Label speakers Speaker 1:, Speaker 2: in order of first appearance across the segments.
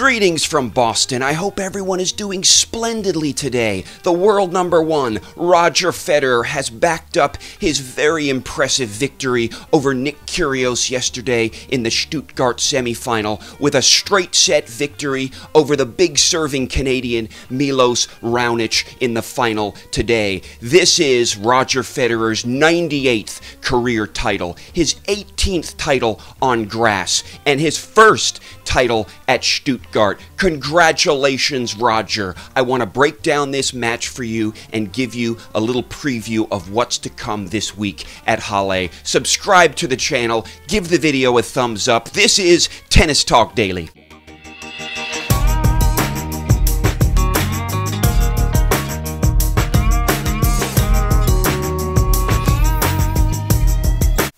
Speaker 1: Greetings from Boston. I hope everyone is doing splendidly today. The world number one, Roger Federer, has backed up his very impressive victory over Nick Kyrgios yesterday in the Stuttgart semifinal with a straight set victory over the big serving Canadian Milos Raonic in the final today. This is Roger Federer's 98th career title, his 18th title on grass, and his first title at Stuttgart. Congratulations, Roger. I want to break down this match for you and give you a little preview of what's to come this week at Halle. Subscribe to the channel, give the video a thumbs up. This is Tennis Talk Daily.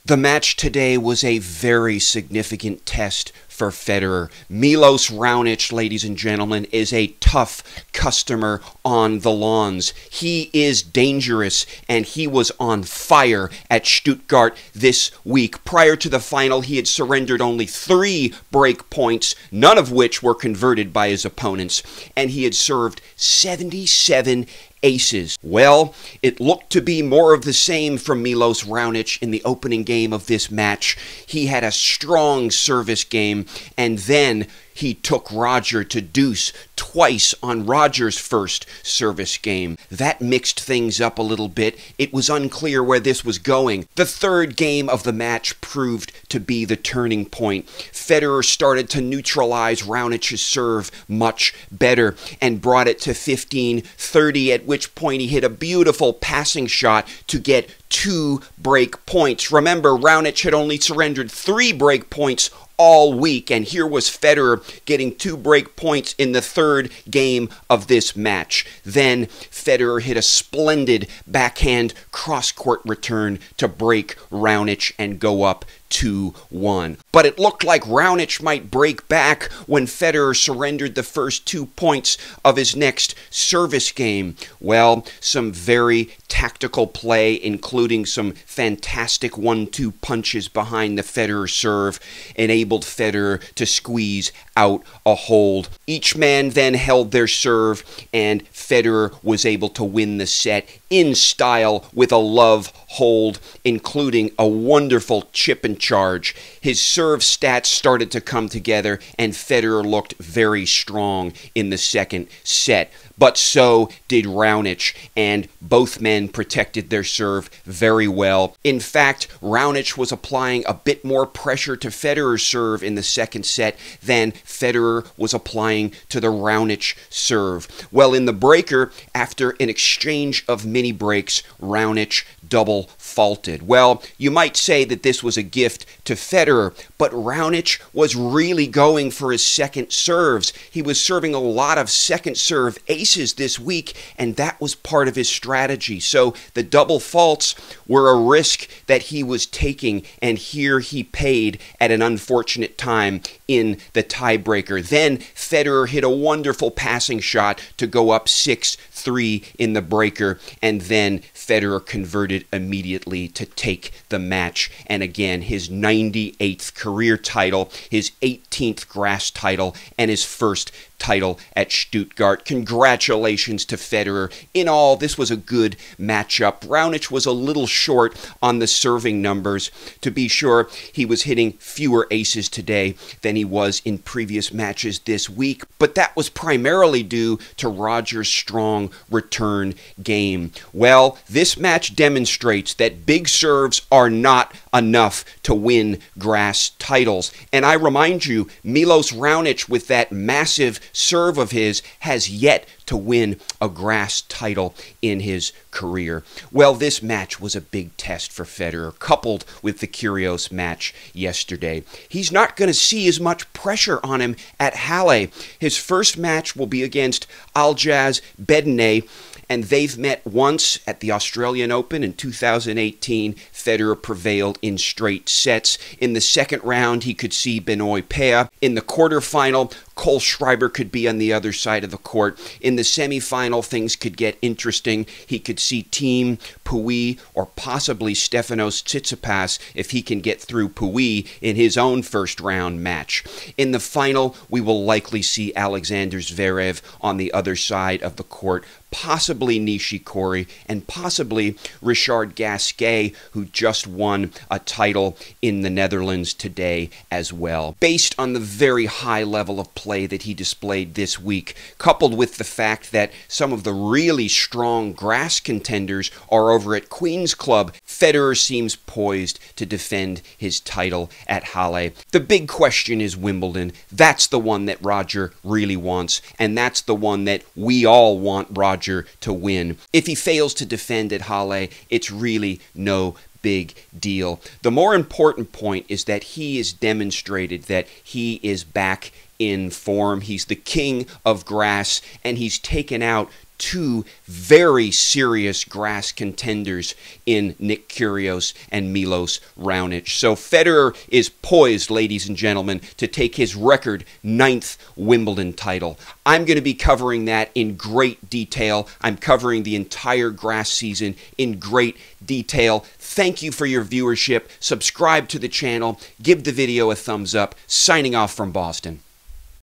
Speaker 1: The match today was a very significant test for Federer. Milos Raonic, ladies and gentlemen, is a tough customer on the lawns. He is dangerous, and he was on fire at Stuttgart this week. Prior to the final, he had surrendered only three break points, none of which were converted by his opponents, and he had served 77 aces. Well, it looked to be more of the same from Milos Raonic in the opening game of this match. He had a strong service game, and then he took Roger to deuce twice on Roger's first service game. That mixed things up a little bit. It was unclear where this was going. The third game of the match proved to be the turning point. Federer started to neutralize Raonic's serve much better and brought it to 15 30, at which point he hit a beautiful passing shot to get two break points. Remember, Raonic had only surrendered three break points all week, and here was Federer getting two break points in the third game of this match. Then Federer hit a splendid backhand cross court return to break Raonic and go up 2 1. But it looked like Raonic might break back when Federer surrendered the first two points of his next service game. Well, some very tactical play, including some fantastic one two punches behind the Federer serve, enabled Federer to squeeze out a hold. Each man then held their serve, and Federer was able to win the set in style with a love hold, including a wonderful chip and charge. His serve stats started to come together, and Federer looked very strong in the second set but so did Raonic, and both men protected their serve very well. In fact, Raonic was applying a bit more pressure to Federer's serve in the second set than Federer was applying to the Raonic serve. Well, in the breaker, after an exchange of mini breaks, Raonic double faulted. Well, you might say that this was a gift to Federer, but Raonic was really going for his second serves. He was serving a lot of second serve aces this week, and that was part of his strategy. So the double faults were a risk that he was taking, and here he paid at an unfortunate time in the tiebreaker. Then Federer hit a wonderful passing shot to go up 6 3 in the breaker, and then Federer converted immediately to take the match. And again, his 98th career title, his 18th grass title, and his first title at Stuttgart. Congratulations to Federer. In all, this was a good matchup. Raonic was a little short on the serving numbers. To be sure, he was hitting fewer aces today than he was in previous matches this week, but that was primarily due to Roger's strong return game. Well, this match demonstrates that big serves are not enough to win grass titles. And I remind you, Milos Raonic, with that massive serve of his, has yet to win a grass title in his career. Well, this match was a big test for Federer, coupled with the Kyrgios match yesterday. He's not going to see as much pressure on him at Halle. His first match will be against Aljaz Bedene and they've met once at the Australian Open in 2018. Federer prevailed in straight sets. In the second round, he could see Benoit Paire. In the quarterfinal, Kohlschreiber could be on the other side of the court. In the semifinal, things could get interesting. He could see Team Pouille or possibly Stefanos Tsitsipas if he can get through Pouille in his own first round match. In the final, we will likely see Alexander Zverev on the other side of the court possibly Nishikori, and possibly Richard Gasquet, who just won a title in the Netherlands today as well. Based on the very high level of play that he displayed this week, coupled with the fact that some of the really strong grass contenders are over at Queen's Club, Federer seems poised to defend his title at Halle. The big question is Wimbledon. That's the one that Roger really wants, and that's the one that we all want Roger To win. If he fails to defend at Halle, it's really no big deal. The more important point is that he has demonstrated that he is back in form. He's the king of grass, and he's taken out two very serious grass contenders in Nick Kyrgios and Milos Raonic. So Federer is poised, ladies and gentlemen, to take his record ninth Wimbledon title. I'm going to be covering that in great detail. I'm covering the entire grass season in great detail. Thank you for your viewership. Subscribe to the channel. Give the video a thumbs up. Signing off from Boston.